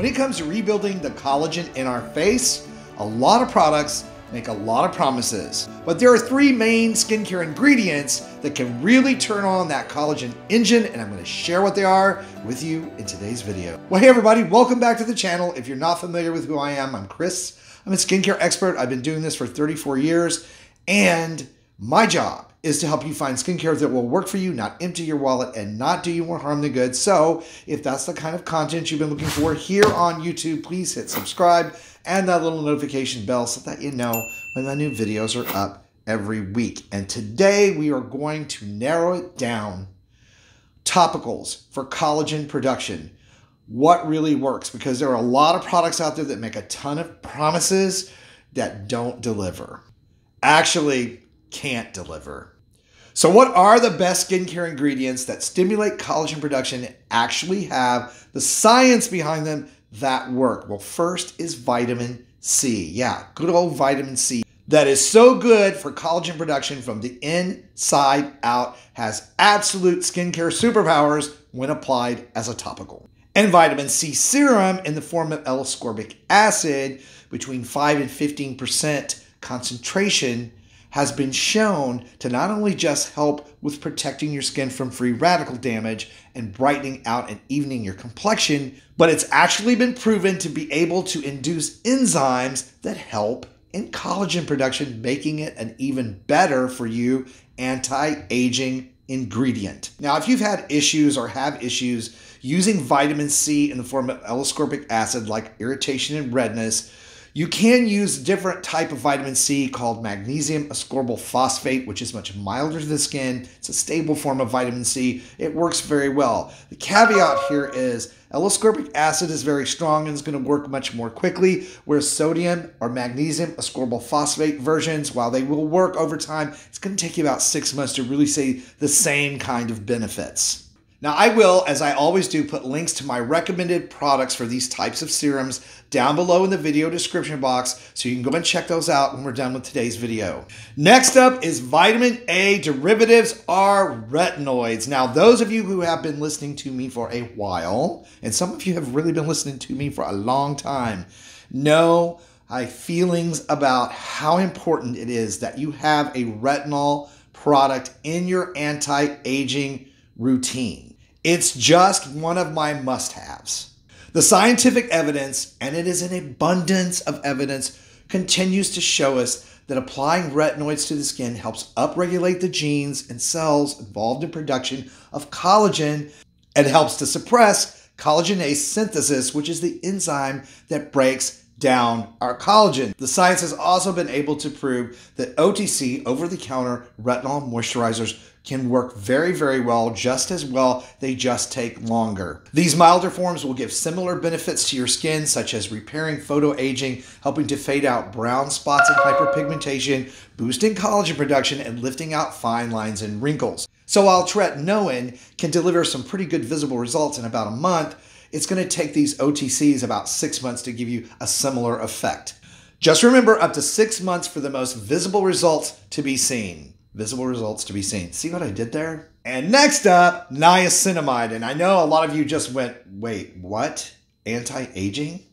When it comes to rebuilding the collagen in our face, a lot of products make a lot of promises. But there are three main skincare ingredients that can really turn on that collagen engine, and I'm gonna share what they are with you in today's video. Well, hey everybody, welcome back to the channel. If you're not familiar with who I am, I'm Chris. I'm a skincare expert. I've been doing this for 34 years, and my job is to help you find skincare that will work for you, not empty your wallet, and not do you more harm than good. So, if that's the kind of content you've been looking for here on YouTube, please hit subscribe and that little notification bell so that you know when the new videos are up every week. And today we are going to narrow it down topicals for collagen production. What really works because there are a lot of products out there that make a ton of promises that don't deliver. Actually, can't deliver. So, what are the best skincare ingredients that stimulate collagen production actually have the science behind them that work? Well, first is vitamin C. Yeah, good old vitamin C. That is so good for collagen production from the inside out, has absolute skincare superpowers when applied as a topical. And vitamin C serum in the form of L ascorbic acid, between 5 and 15% concentration has been shown to not only just help with protecting your skin from free radical damage and brightening out and evening your complexion, but it's actually been proven to be able to induce enzymes that help in collagen production, making it an even better for you anti aging ingredient. Now, if you've had issues or have issues using vitamin C in the form of L ascorbic acid, like irritation and redness, you can use a different type of vitamin C called magnesium ascorbyl phosphate, which is much milder to the skin. It's a stable form of vitamin C. It works very well. The caveat here is L-ascorbic acid is very strong and is going to work much more quickly, whereas sodium or magnesium ascorbyl phosphate versions, while they will work over time, it's going to take you about six months to really see the same kind of benefits. Now, I will, as I always do, put links to my recommended products for these types of serums down below in the video description box so you can go and check those out when we're done with today's video. Next up is vitamin A derivatives are retinoids. Now, those of you who have been listening to me for a while, and some of you have really been listening to me for a long time, know I have feelings about how important it is that you have a retinol product in your anti-aging routine. It's just one of my must haves. The scientific evidence, and it is an abundance of evidence, continues to show us that applying retinoids to the skin helps upregulate the genes and cells involved in production of collagen and helps to suppress collagenase synthesis, which is the enzyme that breaks down our collagen. The science has also been able to prove that OTC, over the counter retinol moisturizers, can work very, very well, just as well. They just take longer. These milder forms will give similar benefits to your skin, such as repairing photo aging, helping to fade out brown spots and hyperpigmentation, boosting collagen production, and lifting out fine lines and wrinkles. So while tretinoin can deliver some pretty good visible results in about a month, it's going to take these OTCs about six months to give you a similar effect. Just remember up to six months for the most visible results to be seen visible results to be seen. See what I did there? And next up, niacinamide. And I know a lot of you just went, wait, what? Anti aging?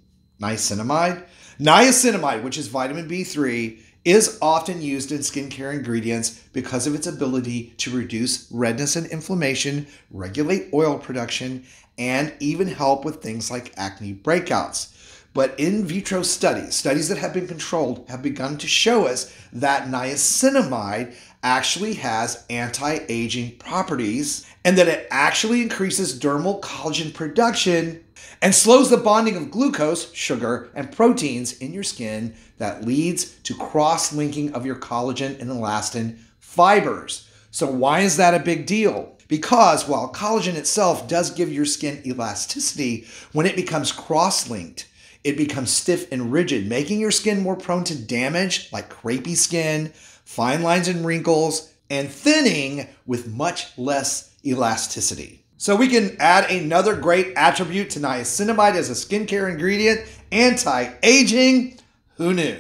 Niacinamide? Niacinamide, which is vitamin B3, is often used in skincare ingredients because of its ability to reduce redness and inflammation, regulate oil production, and even help with things like acne breakouts. But in vitro studies, studies that have been controlled, have begun to show us that niacinamide actually has anti aging properties and that it actually increases dermal collagen production and slows the bonding of glucose, sugar, and proteins in your skin that leads to cross linking of your collagen and elastin fibers. So, why is that a big deal? Because while collagen itself does give your skin elasticity, when it becomes cross linked, it becomes stiff and rigid, making your skin more prone to damage like crepey skin, fine lines and wrinkles, and thinning with much less elasticity. So we can add another great attribute to niacinamide as a skincare ingredient, anti-aging. Who knew?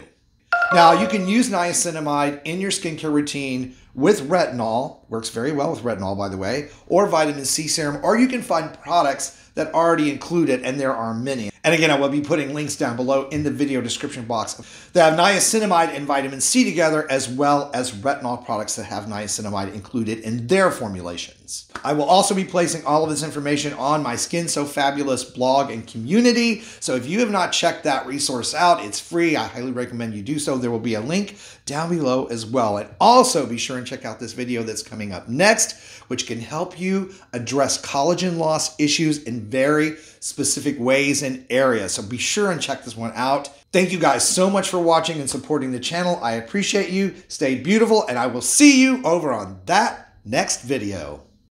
Now you can use niacinamide in your skincare routine with retinol, works very well with retinol by the way, or vitamin C serum, or you can find products that already include it, and there are many. And again, I will be putting links down below in the video description box that have niacinamide and vitamin C together, as well as retinol products that have niacinamide included in their formulations. I will also be placing all of this information on my Skin So Fabulous blog and community. So if you have not checked that resource out, it's free. I highly recommend you do so. There will be a link down below as well. And also be sure and check out this video that's coming up next, which can help you address collagen loss issues in very specific ways and areas. So be sure and check this one out. Thank you guys so much for watching and supporting the channel. I appreciate you. Stay beautiful, and I will see you over on that next video.